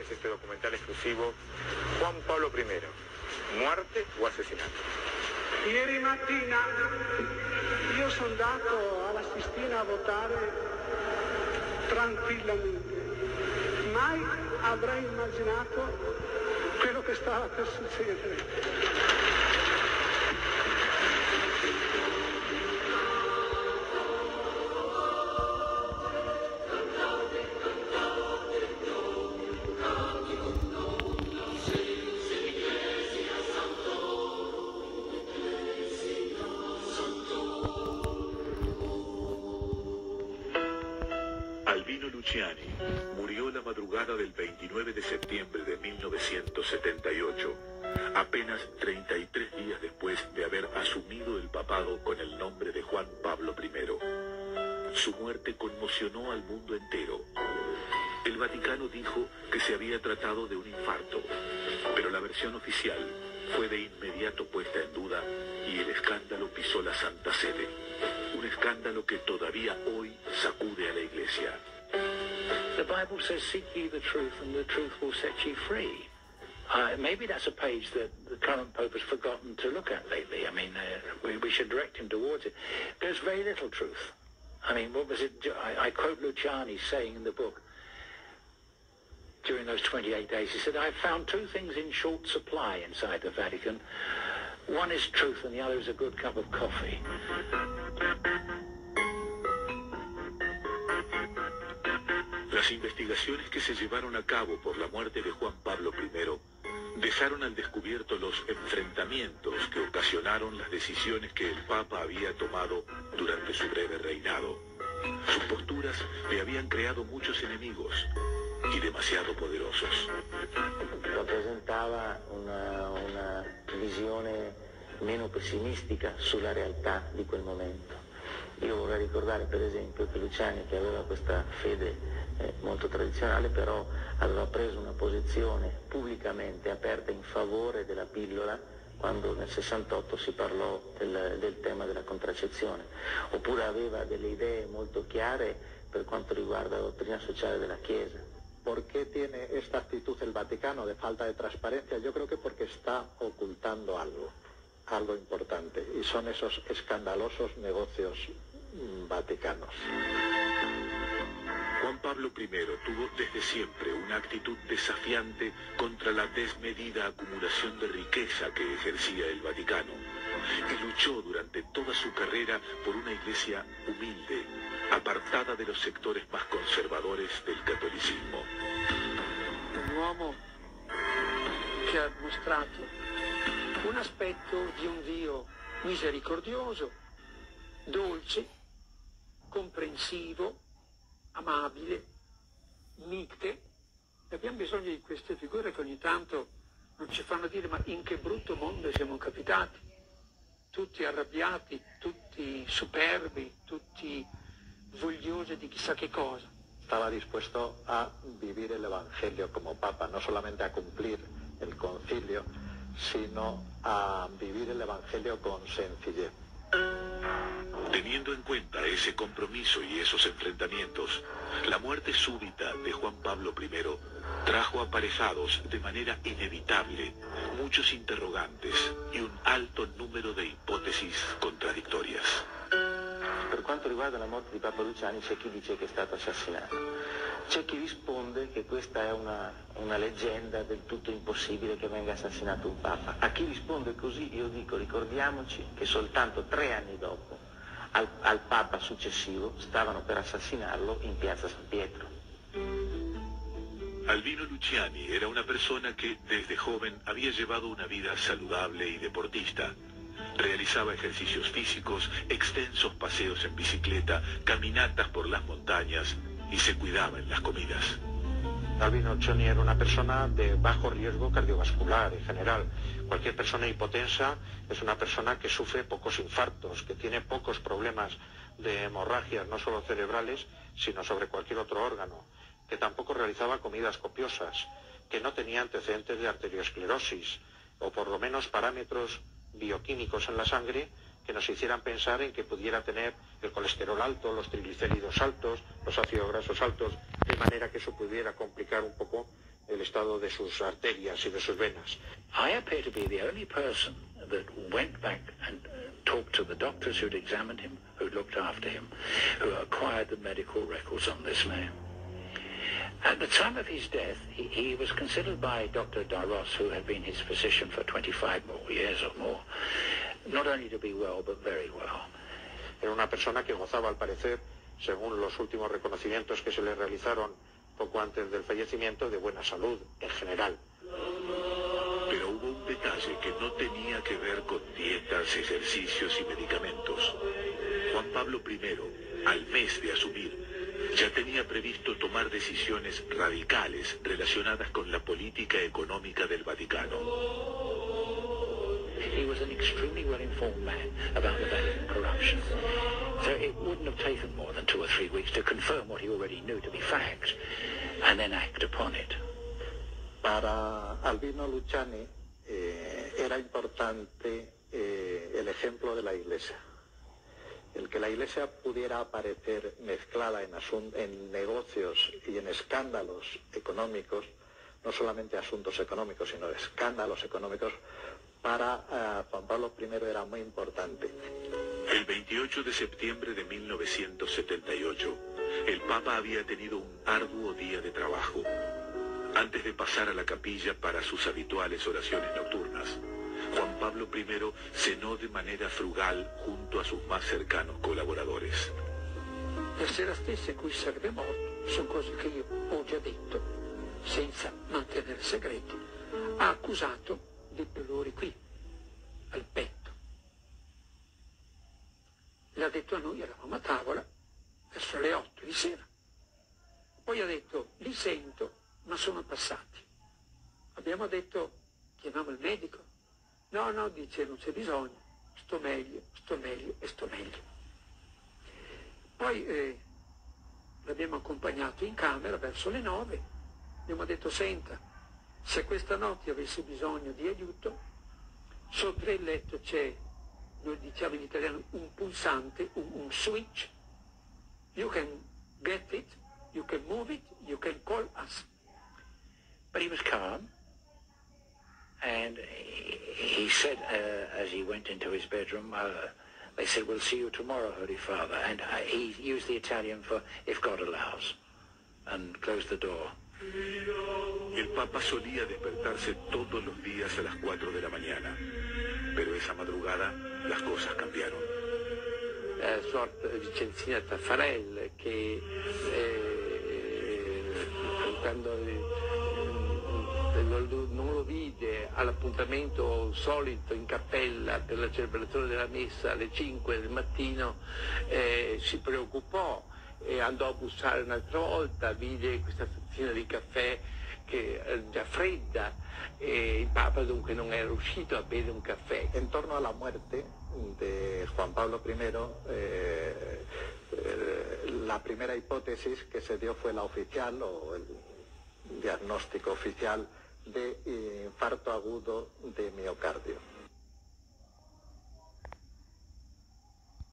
es este documental exclusivo Juan Pablo I, muerte o asesinato. Ieri mattina io sono andato alla Sistina a votare tranquillamente. Mai avrei immaginato quello che stava per succedere. Del 29 de septiembre de 1978, apenas 33 días después de haber asumido el papado con el nombre de Juan Pablo I. Su muerte conmocionó al mundo entero. El Vaticano dijo que se había tratado de un infarto, pero la versión oficial fue de inmediato puesta en duda y el escándalo pisó la Santa Sede. Un escándalo que todavía hoy sacude a la Iglesia. The Bible says, seek ye the truth and the truth will set you free. Uh, maybe that's a page that the current Pope has forgotten to look at lately. I mean, uh, we, we should direct him towards it. There's very little truth. I mean, what was it? I, I quote Luciani saying in the book, during those 28 days, he said, I've found two things in short supply inside the Vatican. One is truth and the other is a good cup of coffee. Las investigaciones que se llevaron a cabo por la muerte de Juan Pablo I dejaron al descubierto los enfrentamientos que ocasionaron las decisiones que el Papa había tomado durante su breve reinado. Sus posturas le habían creado muchos enemigos y demasiado poderosos. rappresentava una, una visione meno pessimistica sulla realtà di quel momento. Io vorrei ricordare per esempio che Luciani, che aveva questa fede eh, molto tradizionale, però aveva preso una posizione pubblicamente aperta in favore della pillola quando nel 68 si parlò del, del tema della contraccezione, oppure aveva delle idee molto chiare per quanto riguarda la dottrina sociale della Chiesa. ¿Por qué tiene esta actitud el Vaticano de falta de transparencia? Yo creo que porque está ocultando algo, algo importante, y son esos escandalosos negocios mm, vaticanos. Juan Pablo I tuvo desde siempre una actitud desafiante contra la desmedida acumulación de riqueza que ejercía el Vaticano y luchó durante toda su carrera por una iglesia humilde, apartada de los sectores más conservadores del catolicismo. un uomo che ha mostrato un aspetto di un Dio misericordioso, dolce, comprensivo, amabile, mite. Abbiamo bisogno di queste figure che ogni tanto non ci fanno dire ma in che brutto mondo siamo capitati. Tutti arrabbiati, tutti superbi, tutti vogliosi di chissà che cosa. Estaba dispuesto a vivir el Evangelio como Papa, no solamente a cumplir el concilio, sino a vivir el Evangelio con sencillez. Teniendo en cuenta ese compromiso y esos enfrentamientos, la muerte súbita de Juan Pablo I trajo aparejados de manera inevitable muchos interrogantes y un alto número de hipótesis contradictorias. Per quanto riguarda la morte di Papa Luciani c'è chi dice che è stato assassinato, c'è chi risponde che questa è una, una leggenda del tutto impossibile che venga assassinato un Papa. A chi risponde così io dico ricordiamoci che soltanto tre anni dopo al, Papa successivo stavano per assassinarlo in piazza San Pietro. Albino Luciani era una persona que desde joven había llevado una vida saludable y deportista. Realizaba ejercicios físicos, extensos paseos en bicicleta, caminatas por las montañas y se cuidaba en las comidas. Albino Luciani era una persona de bajo riesgo cardiovascular en general. Cualquier persona hipotensa es una persona que sufre pocos infartos, que tiene pocos problemas de hemorragias, no solo cerebrales, sino sobre cualquier otro órgano, que tampoco realizaba comidas copiosas, que no tenía antecedentes de arteriosclerosis, o por lo menos parámetros bioquímicos en la sangre que nos hicieran pensar en que pudiera tener el colesterol alto, los triglicéridos altos, los ácidos grasos altos, de manera que eso pudiera complicar un poco el estado de sus arterias y de sus venas. I appear to be the only person that went back and uh, talked to the doctors who'd examined him, who'd looked after him, who acquired the medical records on this man. At the time of his death, he, he was considered by Dr. Daros, who had been his physician for 25 more years or more, not only to be well, but very well. Era una persona que gozaba, al parecer, según los últimos reconocimientos que se le realizaron poco antes del fallecimiento, de buena salud en general. Pero hubo un detalle que no tenía que ver con dietas, ejercicios y medicamentos. Juan Pablo I, al mes de asumir, ya tenía previsto tomar decisiones radicales relacionadas con la política económica del Vaticano. He was an extremely well-informed man about the Vatican corruption. So it wouldn't have taken more than two or three weeks to confirm what he already knew to be fact, and then act upon it. Para Albino Luciani eh, era importante eh, el ejemplo de la Iglesia. El que la Iglesia pudiera aparecer mezclada en, en negocios y en escándalos económicos, no solamente asuntos económicos, sino escándalos económicos, para uh, Juan Pablo I era muy importante. El 28 de septiembre de 1978, el Papa había tenido un arduo día de trabajo. Antes de pasar a la capilla para sus habituales oraciones nocturnas, Juan Pablo I cenò de manera frugal junto a sus más cercanos colaboradores. La sera stessa in cui sarebbe morto, sono cose che io ho già detto, senza mantenere segreti, ha accusato dei dolori qui, al petto. L'ha detto a noi, eravamo a tavola, verso le 8 di sera. Poi ha detto, li sento, ma sono passati. Abbiamo detto, chiamiamo il medico. No, no, dice, non c'è bisogno, sto meglio, sto meglio e sto meglio. Poi eh, l'abbiamo accompagnato in camera verso le 9, abbiamo detto, senta, se questa notte avesse bisogno di aiuto, sopra il letto c'è, noi diciamo in italiano, un pulsante, un, un switch. You can get it, you can move it, you can call us. But he was calm. And he said, uh, as he went into his bedroom, uh, they said, we'll see you tomorrow, Holy Father. And uh, he used the Italian for, if God allows, and closed the door. El Papa solía despertarse todos los días a las 4 de la mañana, pero esa madrugada las cosas cambiaron. La sorta Vicenzina Taffarel che eh, quando non lo vide all'appuntamento solito in cappella per la celebrazione della messa alle 5 del mattino eh, si preoccupò e andò a bussare un'altra volta, vide questa tazzina di caffè che era già fredda e il Papa dunque non era riuscito a bere un caffè. Intorno alla muerte di Juan Pablo I, eh, eh, la primera hipótesis que se dio fue la oficial o el diagnóstico oficial de infarto agudo de miocardio.